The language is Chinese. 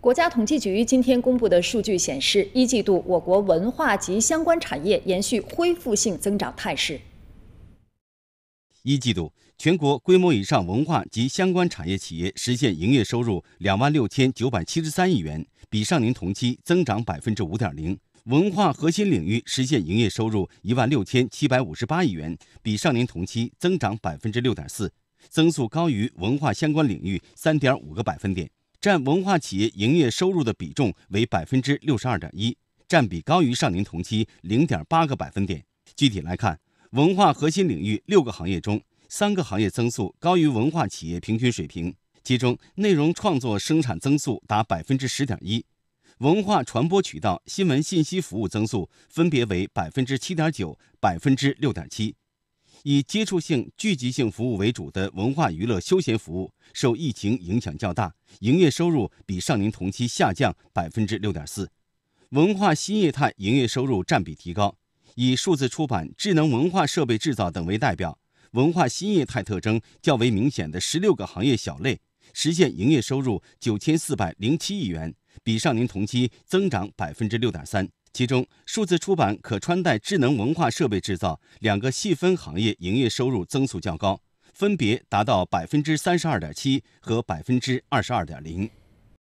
国家统计局今天公布的数据显示，一季度我国文化及相关产业延续恢复性增长态势。一季度，全国规模以上文化及相关产业企业实现营业收入两万六千九百七十三亿元，比上年同期增长百分之五点零。文化核心领域实现营业收入一万六千七百五十八亿元，比上年同期增长百分之六点四，增速高于文化相关领域三点五个百分点。占文化企业营业收入的比重为百分之六十二点一，占比高于上年同期零点八个百分点。具体来看，文化核心领域六个行业中，三个行业增速高于文化企业平均水平，其中内容创作生产增速达百分之十点一，文化传播渠道新闻信息服务增速分别为百分之七点九、百分之六点七。以接触性、聚集性服务为主的文化娱乐休闲服务受疫情影响较大，营业收入比上年同期下降百分之六点四。文化新业态营业收入占比提高，以数字出版、智能文化设备制造等为代表，文化新业态特征较为明显的十六个行业小类实现营业收入九千四百零七亿元，比上年同期增长百分之六点三。其中，数字出版、可穿戴智能文化设备制造两个细分行业营业收入增速较高，分别达到百分之三十二点七和百分之二十二点零。